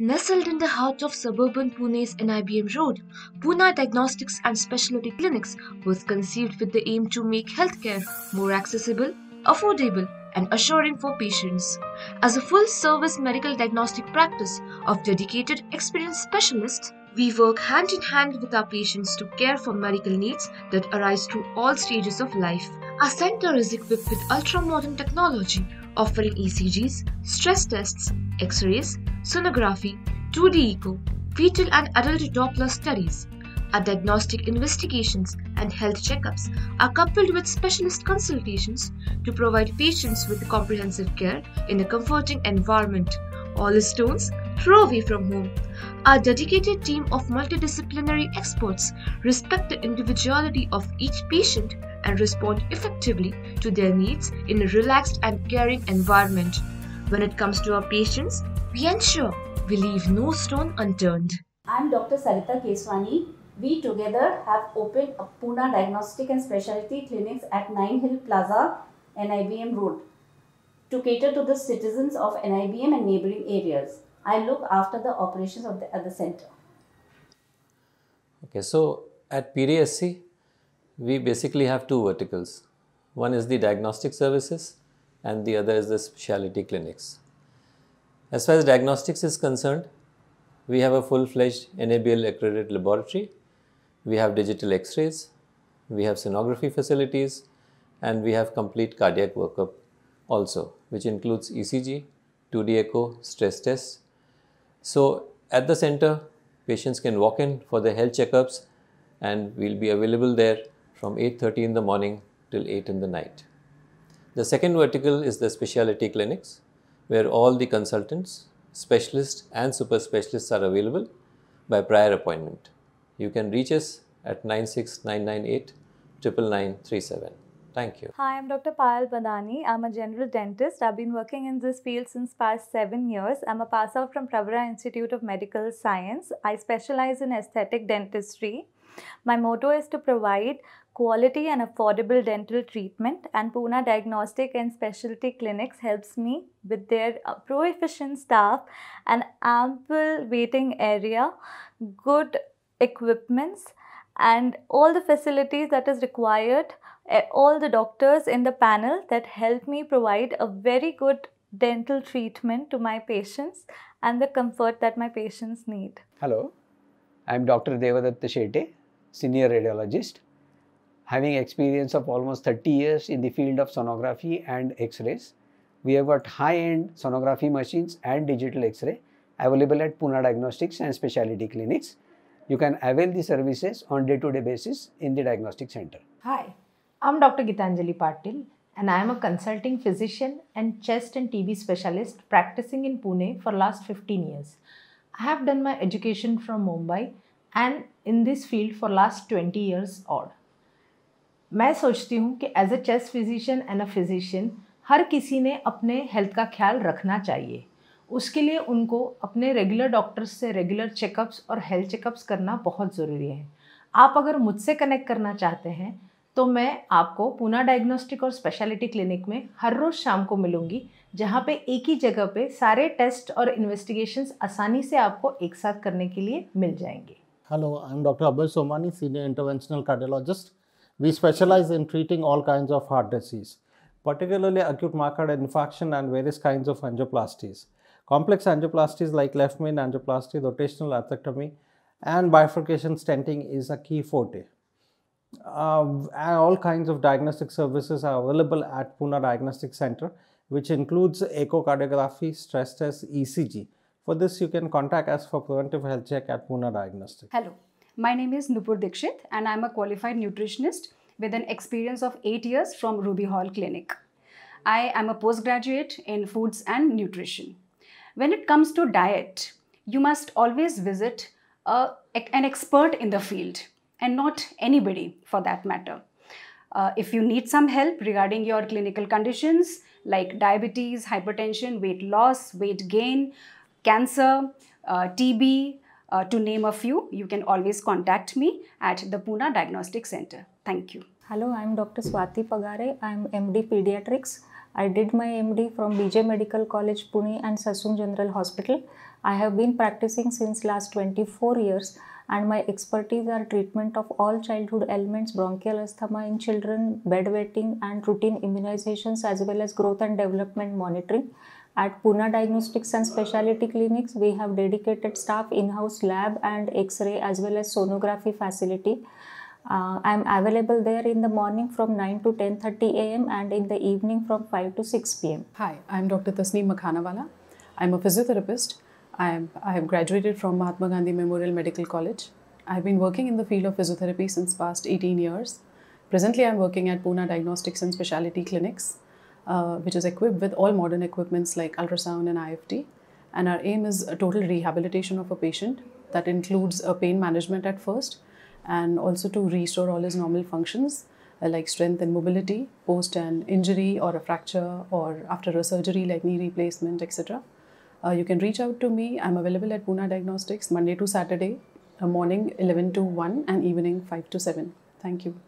Nestled in the heart of suburban Pune's NIBM Road, Pune Diagnostics and Specialty Clinics was conceived with the aim to make healthcare more accessible, affordable, and assuring for patients. As a full service medical diagnostic practice of dedicated, experienced specialists, we work hand in hand with our patients to care for medical needs that arise through all stages of life. Our center is equipped with ultra modern technology offering ECGs, stress tests, X rays, sonography, 2D echo, fetal and adult Doppler studies. Our diagnostic investigations and health checkups are coupled with specialist consultations to provide patients with comprehensive care in a comforting environment. All stones throw away from home. Our dedicated team of multidisciplinary experts respect the individuality of each patient and respond effectively to their needs in a relaxed and caring environment. When it comes to our patients, we ensure we leave no stone unturned. I'm Dr. Sarita Keswani. We together have opened a Pune Diagnostic and Specialty Clinics at Nine Hill Plaza, NIBM Road, to cater to the citizens of NIBM and neighboring areas. I look after the operations of the other center. Okay, so at PDSC, we basically have two verticals. One is the diagnostic services and the other is the specialty clinics. As far as diagnostics is concerned, we have a full-fledged NABL accredited laboratory, we have digital x-rays, we have sonography facilities and we have complete cardiac workup also which includes ECG, 2D echo, stress tests. So at the center patients can walk in for their health checkups and we'll be available there from 8.30 in the morning till 8 in the night. The second vertical is the specialty clinics where all the consultants, specialists and super specialists are available by prior appointment. You can reach us at 96998 99937. Thank you. Hi, I'm Dr. Payal Badani. I'm a general dentist. I've been working in this field since past seven years. I'm a pass out from Pravara Institute of Medical Science. I specialize in aesthetic dentistry. My motto is to provide quality and affordable dental treatment and Pune Diagnostic and Specialty Clinics helps me with their uh, pro-efficient staff and ample waiting area, good equipments and all the facilities that is required, eh, all the doctors in the panel that help me provide a very good dental treatment to my patients and the comfort that my patients need. Hello, I am Dr. Devadatta Shetty, Senior Radiologist having experience of almost 30 years in the field of sonography and x-rays. We have got high-end sonography machines and digital x-ray available at Pune Diagnostics and Specialty Clinics. You can avail the services on day-to-day -day basis in the diagnostic center. Hi, I'm Dr. Gitanjali Patil and I am a consulting physician and chest and TB specialist practicing in Pune for last 15 years. I have done my education from Mumbai and in this field for last 20 years odd. मैं सोचती हूँ कि as a chest physician and a physician हर किसी ने अपने health का ख्याल रखना चाहिए। उसके लिए उनको अपने रेगुलर डॉक्टर्स से रेगुलर चेकअप्स और हेल्थ चेकअप्स करना बहुत ज़रूरी है। आप अगर मुझसे कनेक्ट करना चाहते हैं तो मैं आपको पूना डायग्नोस्टिक और स्पेशलिटी क्लिनिक में हर रोज़ शाम को मिलूँगी, जहाँ पे एक ही जगह पे सारे टेस्ट और इन्वेस्टिगेशंस आसानी से आपको एक साथ करने के लिए मिल जाएँगे। Hello I am doctor Abhay Somani senior interventional cardiologist We specialize in treating all kinds of heart disease, particularly acute myocardial infarction and various kinds of angioplasties. Complex angioplasties like left main angioplasty, rotational atherectomy, and bifurcation stenting is a key forte. Uh, all kinds of diagnostic services are available at Pune Diagnostic Center, which includes echocardiography, stress test, ECG. For this, you can contact us for preventive health check at Pune Diagnostic. Hello. My name is Nupur Dikshit and I'm a qualified nutritionist with an experience of 8 years from Ruby Hall Clinic. I am a postgraduate in foods and nutrition. When it comes to diet, you must always visit a, an expert in the field and not anybody for that matter. Uh, if you need some help regarding your clinical conditions like diabetes, hypertension, weight loss, weight gain, cancer, uh, TB, uh, to name a few, you can always contact me at the Pune Diagnostic Center. Thank you. Hello, I am Dr. Swati Pagare. I am MD Pediatrics. I did my MD from BJ Medical College, Pune and Sassoon General Hospital. I have been practicing since last 24 years and my expertise are treatment of all childhood ailments, bronchial asthma in children, bedwetting and routine immunizations as well as growth and development monitoring. At Pune Diagnostics and Specialty Clinics, we have dedicated staff in-house lab and X-ray as well as sonography facility. Uh, I am available there in the morning from 9 to 10.30 am and in the evening from 5 to 6 pm. Hi, I'm Dr. Tasneem Makhanawala. I'm a physiotherapist. I, am, I have graduated from Mahatma Gandhi Memorial Medical College. I've been working in the field of physiotherapy since past 18 years. Presently, I'm working at Pune Diagnostics and Specialty Clinics uh, which is equipped with all modern equipments like ultrasound and IFT. And our aim is a total rehabilitation of a patient that includes a pain management at first and also to restore all his normal functions uh, like strength and mobility post an injury or a fracture or after a surgery like knee replacement, etc. Uh, you can reach out to me. I'm available at Pune Diagnostics Monday to Saturday, uh, morning 11 to 1 and evening 5 to 7. Thank you.